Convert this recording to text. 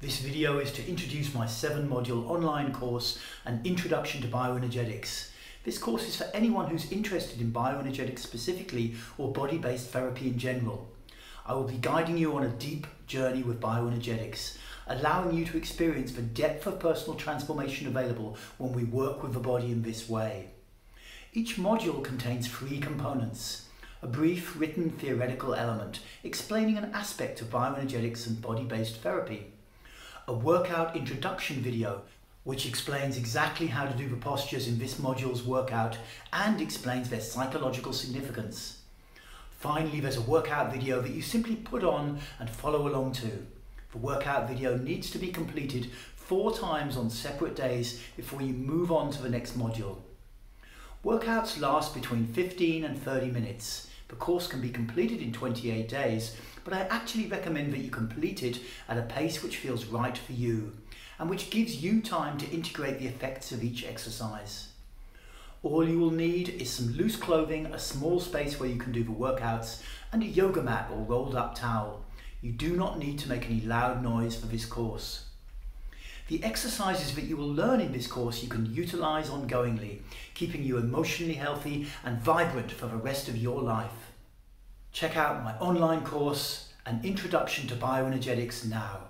This video is to introduce my seven module online course, An Introduction to Bioenergetics. This course is for anyone who's interested in bioenergetics specifically or body-based therapy in general. I will be guiding you on a deep journey with bioenergetics, allowing you to experience the depth of personal transformation available when we work with the body in this way. Each module contains three components. A brief written theoretical element explaining an aspect of bioenergetics and body-based therapy a workout introduction video which explains exactly how to do the postures in this module's workout and explains their psychological significance. Finally, there's a workout video that you simply put on and follow along to. The workout video needs to be completed four times on separate days before you move on to the next module. Workouts last between 15 and 30 minutes the course can be completed in 28 days, but I actually recommend that you complete it at a pace which feels right for you and which gives you time to integrate the effects of each exercise. All you will need is some loose clothing, a small space where you can do the workouts, and a yoga mat or rolled up towel. You do not need to make any loud noise for this course. The exercises that you will learn in this course you can utilize ongoingly, keeping you emotionally healthy and vibrant for the rest of your life. Check out my online course, An Introduction to Bioenergetics now.